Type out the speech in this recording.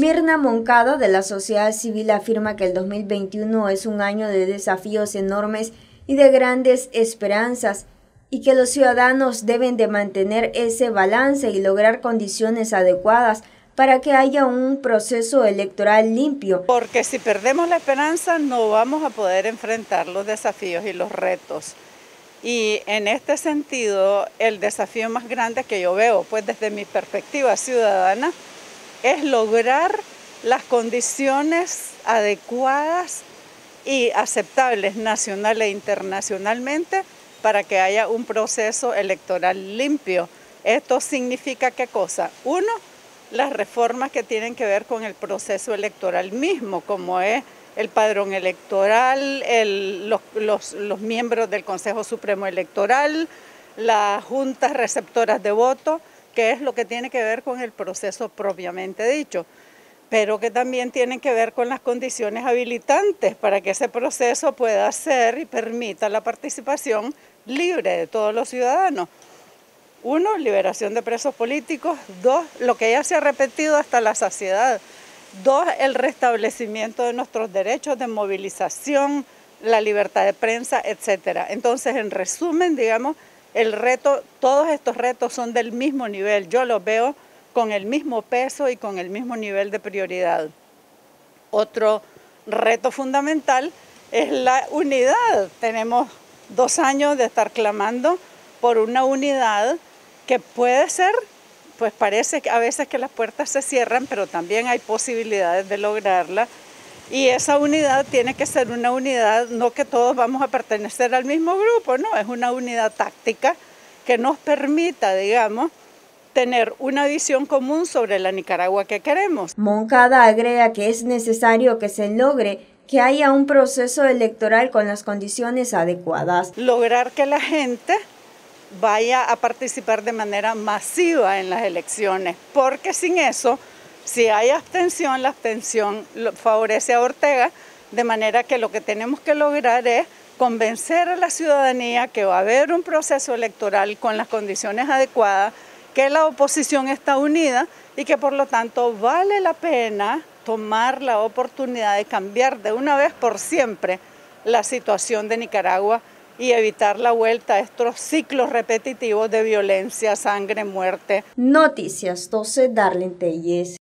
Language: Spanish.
Mirna Moncada de la sociedad civil afirma que el 2021 es un año de desafíos enormes y de grandes esperanzas y que los ciudadanos deben de mantener ese balance y lograr condiciones adecuadas para que haya un proceso electoral limpio. Porque si perdemos la esperanza no vamos a poder enfrentar los desafíos y los retos. Y en este sentido, el desafío más grande que yo veo, pues desde mi perspectiva ciudadana, es lograr las condiciones adecuadas y aceptables nacional e internacionalmente para que haya un proceso electoral limpio. Esto significa qué cosa? Uno, las reformas que tienen que ver con el proceso electoral mismo, como es el padrón electoral, los, los miembros del Consejo Supremo Electoral, las juntas receptoras de voto, que es lo que tiene que ver con el proceso propiamente dicho, pero que también tiene que ver con las condiciones habilitantes para que ese proceso pueda ser y permita la participación libre de todos los ciudadanos. Uno, liberación de presos políticos. Dos, lo que ya se ha repetido hasta la saciedad. Dos, el restablecimiento de nuestros derechos de movilización, la libertad de prensa, etc. Entonces, en resumen, digamos, el reto, todos estos retos son del mismo nivel. Yo los veo con el mismo peso y con el mismo nivel de prioridad. Otro reto fundamental es la unidad. Tenemos dos años de estar clamando por una unidad que puede ser, pues parece que a veces que las puertas se cierran, pero también hay posibilidades de lograrla. Y esa unidad tiene que ser una unidad, no que todos vamos a pertenecer al mismo grupo, no, es una unidad táctica que nos permita, digamos, tener una visión común sobre la Nicaragua que queremos. Moncada agrega que es necesario que se logre que haya un proceso electoral con las condiciones adecuadas. Lograr que la gente vaya a participar de manera masiva en las elecciones, porque sin eso, si hay abstención, la abstención favorece a Ortega, de manera que lo que tenemos que lograr es convencer a la ciudadanía que va a haber un proceso electoral con las condiciones adecuadas, que la oposición está unida y que por lo tanto vale la pena tomar la oportunidad de cambiar de una vez por siempre la situación de Nicaragua y evitar la vuelta a estos ciclos repetitivos de violencia, sangre, muerte. Noticias 12, Darlene Telles.